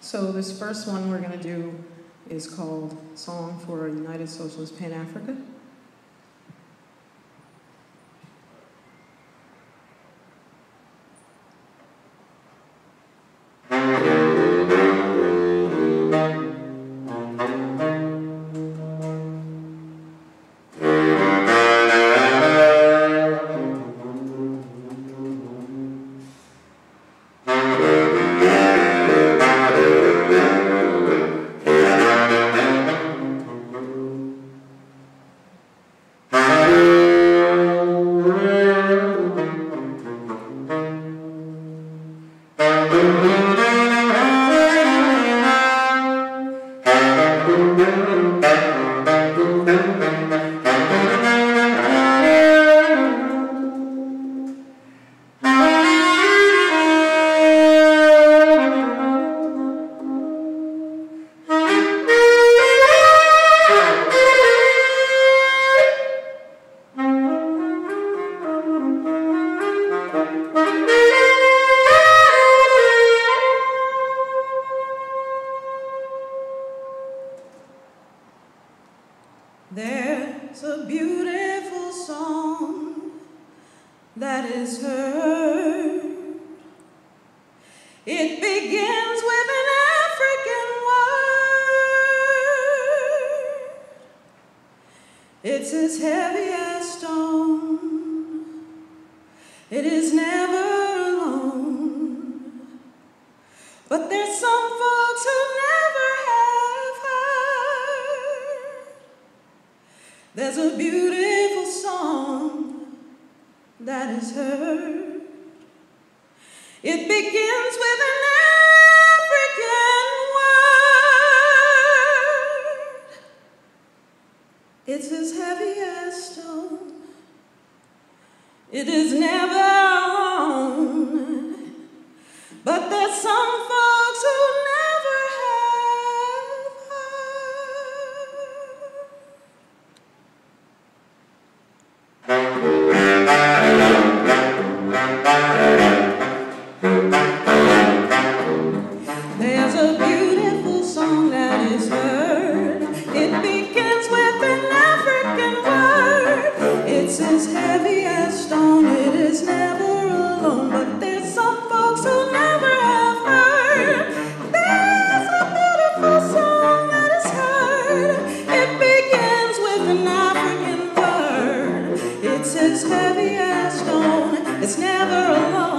So this first one we're going to do is called Song for a United Socialist Pan-Africa. There's a beautiful song that is heard. It begins with an African word. It's as heavy as stone. It is never alone. But there's some There's a beautiful song that is heard. It begins with an African word. It's as heavy as stone. It is never as heavy as stone. It's never alone.